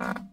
Bye.